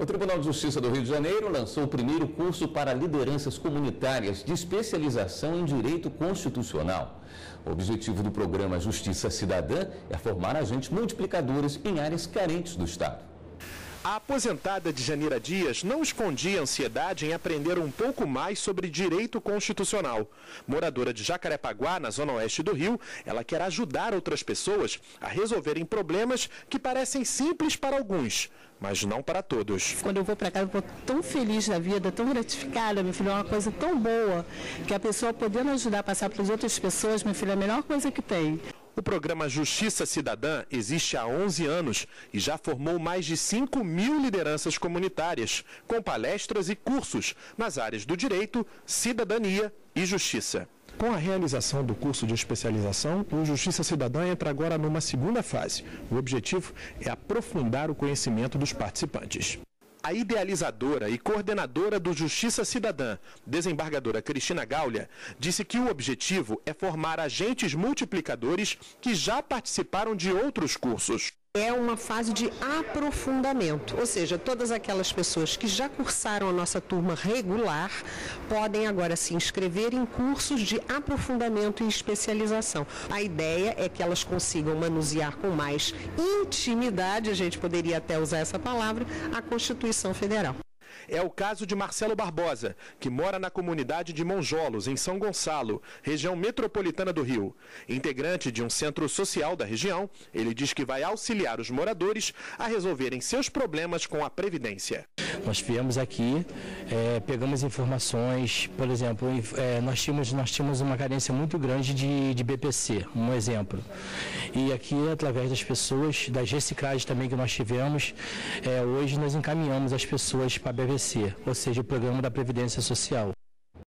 O Tribunal de Justiça do Rio de Janeiro lançou o primeiro curso para lideranças comunitárias de especialização em direito constitucional. O objetivo do programa Justiça Cidadã é formar agentes multiplicadores em áreas carentes do Estado. A aposentada de Janira Dias não escondia ansiedade em aprender um pouco mais sobre direito constitucional. Moradora de Jacarepaguá, na zona oeste do Rio, ela quer ajudar outras pessoas a resolverem problemas que parecem simples para alguns, mas não para todos. Quando eu vou para casa, eu vou tão feliz da vida, tão gratificada, meu filho, é uma coisa tão boa, que a pessoa podendo ajudar a passar para as outras pessoas, meu filho, é a melhor coisa que tem. O programa Justiça Cidadã existe há 11 anos e já formou mais de 5 mil lideranças comunitárias, com palestras e cursos nas áreas do direito, cidadania e justiça. Com a realização do curso de especialização, o Justiça Cidadã entra agora numa segunda fase. O objetivo é aprofundar o conhecimento dos participantes. A idealizadora e coordenadora do Justiça Cidadã, desembargadora Cristina Gaulha, disse que o objetivo é formar agentes multiplicadores que já participaram de outros cursos é uma fase de aprofundamento, ou seja, todas aquelas pessoas que já cursaram a nossa turma regular podem agora se inscrever em cursos de aprofundamento e especialização. A ideia é que elas consigam manusear com mais intimidade, a gente poderia até usar essa palavra, a Constituição Federal. É o caso de Marcelo Barbosa, que mora na comunidade de Monjolos, em São Gonçalo, região metropolitana do Rio. Integrante de um centro social da região, ele diz que vai auxiliar os moradores a resolverem seus problemas com a Previdência. Nós viemos aqui, é, pegamos informações, por exemplo, é, nós, tínhamos, nós tínhamos uma carência muito grande de, de BPC, um exemplo. E aqui, através das pessoas, das reciclagens também que nós tivemos, é, hoje nós encaminhamos as pessoas para a BPC, ou seja, o Programa da Previdência Social.